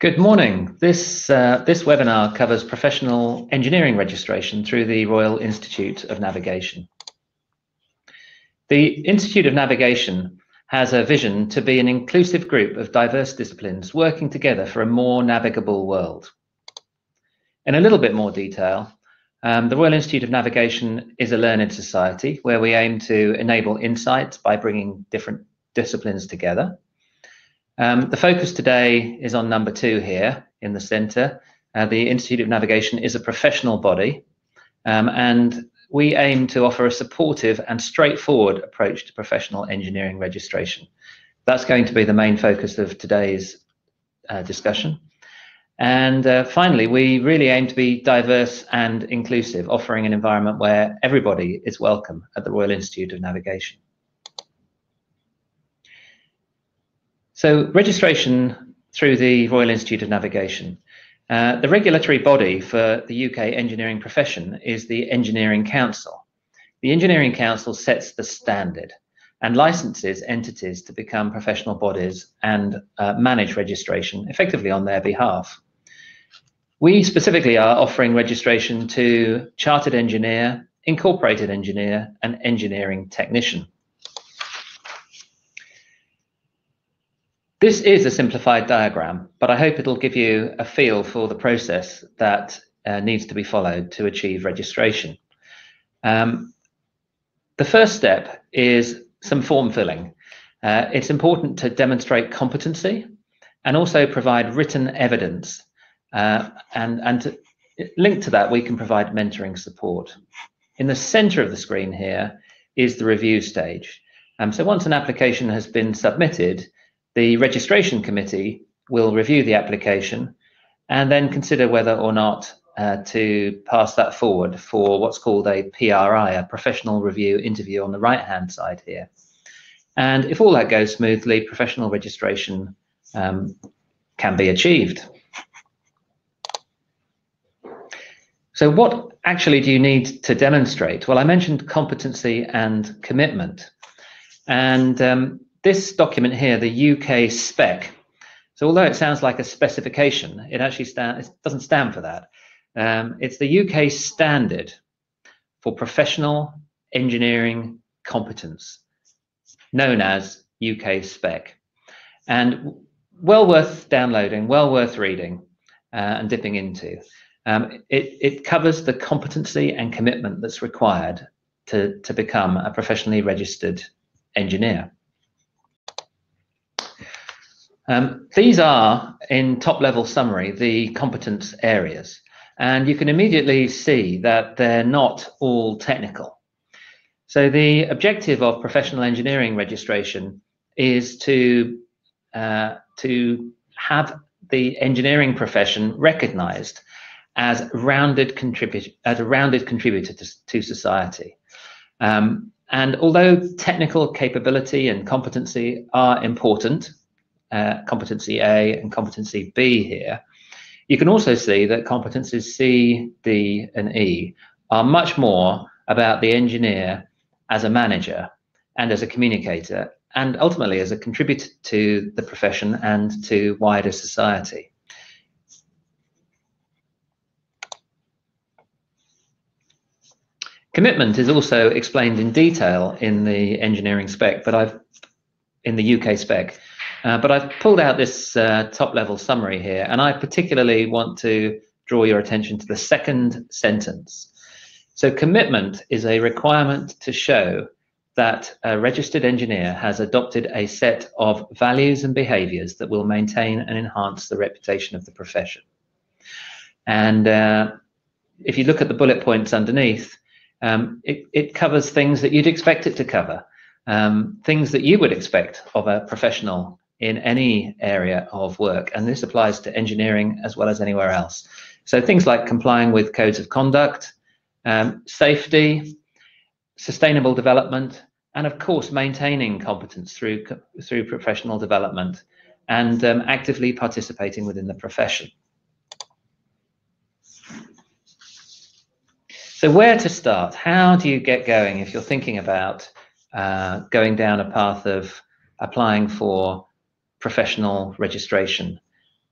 Good morning. This, uh, this webinar covers professional engineering registration through the Royal Institute of Navigation. The Institute of Navigation has a vision to be an inclusive group of diverse disciplines working together for a more navigable world. In a little bit more detail, um, the Royal Institute of Navigation is a learned society where we aim to enable insights by bringing different disciplines together. Um, the focus today is on number two here in the centre. Uh, the Institute of Navigation is a professional body, um, and we aim to offer a supportive and straightforward approach to professional engineering registration. That's going to be the main focus of today's uh, discussion. And uh, finally, we really aim to be diverse and inclusive, offering an environment where everybody is welcome at the Royal Institute of Navigation. So registration through the Royal Institute of Navigation. Uh, the regulatory body for the UK engineering profession is the Engineering Council. The Engineering Council sets the standard and licenses entities to become professional bodies and uh, manage registration effectively on their behalf. We specifically are offering registration to chartered engineer, incorporated engineer, and engineering technician. This is a simplified diagram, but I hope it'll give you a feel for the process that uh, needs to be followed to achieve registration. Um, the first step is some form filling. Uh, it's important to demonstrate competency and also provide written evidence. Uh, and and to, linked to that, we can provide mentoring support. In the center of the screen here is the review stage. Um, so once an application has been submitted, the registration committee will review the application and then consider whether or not uh, to pass that forward for what's called a PRI, a professional review interview on the right hand side here. And if all that goes smoothly, professional registration um, can be achieved. So what actually do you need to demonstrate? Well, I mentioned competency and commitment. And um, this document here, the UK spec, so although it sounds like a specification, it actually stand, it doesn't stand for that. Um, it's the UK standard for professional engineering competence, known as UK spec. And well worth downloading, well worth reading uh, and dipping into. Um, it, it covers the competency and commitment that's required to, to become a professionally registered engineer. Um, these are, in top level summary, the competence areas. And you can immediately see that they're not all technical. So the objective of professional engineering registration is to, uh, to have the engineering profession recognized as rounded contribute as a rounded contributor to, to society. Um, and although technical capability and competency are important, uh, competency A and competency B here, you can also see that competencies C, D, and E are much more about the engineer as a manager and as a communicator, and ultimately as a contributor to the profession and to wider society. Commitment is also explained in detail in the engineering spec, but I've in the UK spec, uh, but I've pulled out this uh, top level summary here, and I particularly want to draw your attention to the second sentence. So commitment is a requirement to show that a registered engineer has adopted a set of values and behaviors that will maintain and enhance the reputation of the profession. And uh, if you look at the bullet points underneath, um, it, it covers things that you'd expect it to cover, um, things that you would expect of a professional in any area of work. And this applies to engineering as well as anywhere else. So things like complying with codes of conduct, um, safety, sustainable development, and of course, maintaining competence through, through professional development and um, actively participating within the profession. So where to start? How do you get going if you're thinking about uh, going down a path of applying for professional registration.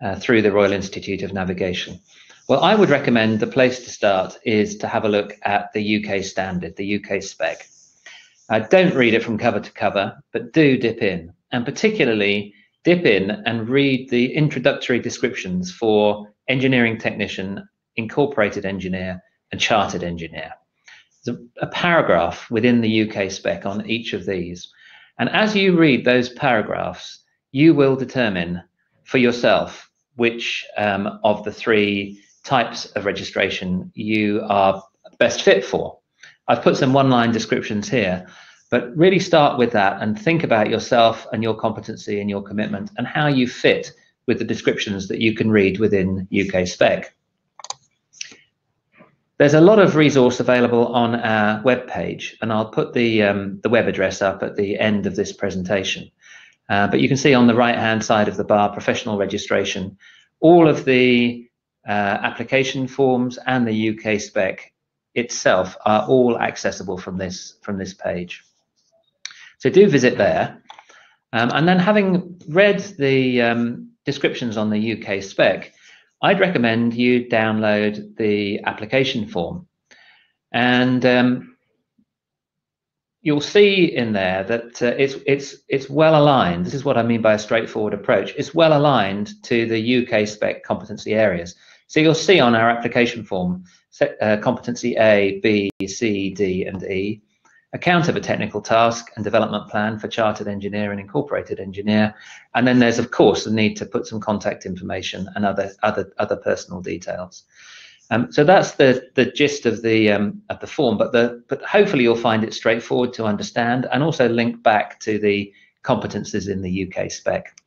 uh, through the Royal Institute of Navigation? Well, I would recommend the place to start is to have a look at the UK standard, the UK spec. Uh, don't read it from cover to cover, but do dip in, and particularly dip in and read the introductory descriptions for engineering technician, incorporated engineer, and chartered engineer. There's a, a paragraph within the UK spec on each of these. And as you read those paragraphs, you will determine for yourself which um, of the three types of registration you are best fit for. I've put some one-line descriptions here, but really start with that and think about yourself and your competency and your commitment and how you fit with the descriptions that you can read within UK spec. There's a lot of resource available on our webpage, and I'll put the, um, the web address up at the end of this presentation. Uh, but you can see on the right-hand side of the bar, professional registration, all of the uh, application forms and the UK spec itself are all accessible from this, from this page. So do visit there. Um, and then having read the um, descriptions on the UK spec, I'd recommend you download the application form. And um, you'll see in there that uh, it's, it's, it's well aligned. This is what I mean by a straightforward approach. It's well aligned to the UK spec competency areas. So you'll see on our application form, uh, competency A, B, C, D, and E, account of a technical task and development plan for chartered engineer and incorporated engineer. And then there's, of course, the need to put some contact information and other other other personal details. Um, so that's the the gist of the um, of the form. But the but hopefully you'll find it straightforward to understand and also link back to the competences in the UK spec.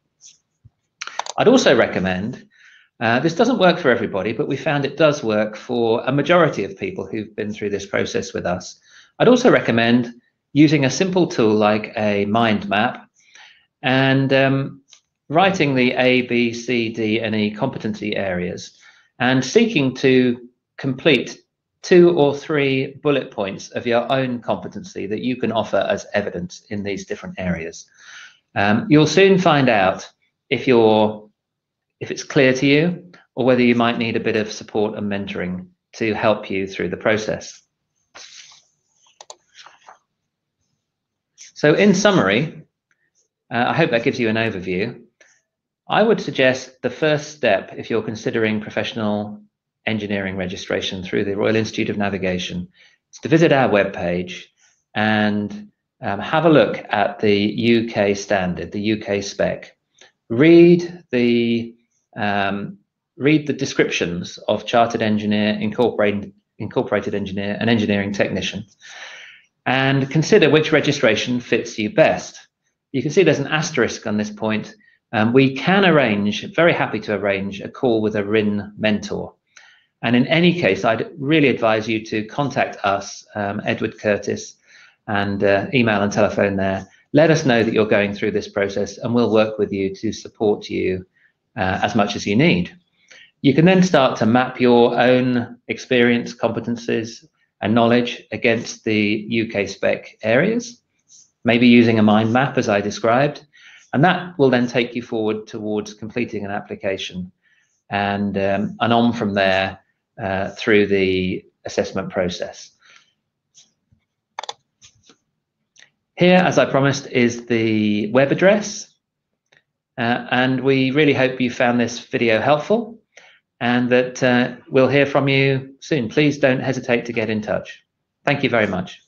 I'd also recommend. Uh, this doesn't work for everybody, but we found it does work for a majority of people who've been through this process with us. I'd also recommend using a simple tool like a mind map and um, writing the A, B, C, D, and E competency areas and seeking to complete two or three bullet points of your own competency that you can offer as evidence in these different areas. Um, you'll soon find out if you're if it's clear to you or whether you might need a bit of support and mentoring to help you through the process. So in summary, uh, I hope that gives you an overview. I would suggest the first step if you're considering professional engineering registration through the Royal Institute of Navigation is to visit our webpage and um, have a look at the UK standard, the UK spec. Read the um, read the descriptions of chartered engineer, incorporated, incorporated engineer, and engineering technician and consider which registration fits you best. You can see there's an asterisk on this point. Um, we can arrange, very happy to arrange, a call with a RIN mentor. And in any case, I'd really advise you to contact us, um, Edward Curtis, and uh, email and telephone there. Let us know that you're going through this process, and we'll work with you to support you uh, as much as you need. You can then start to map your own experience, competencies, and knowledge against the UK spec areas, maybe using a mind map as I described, and that will then take you forward towards completing an application and, um, and on from there uh, through the assessment process. Here, as I promised, is the web address. Uh, and we really hope you found this video helpful and that uh, we'll hear from you soon. Please don't hesitate to get in touch. Thank you very much.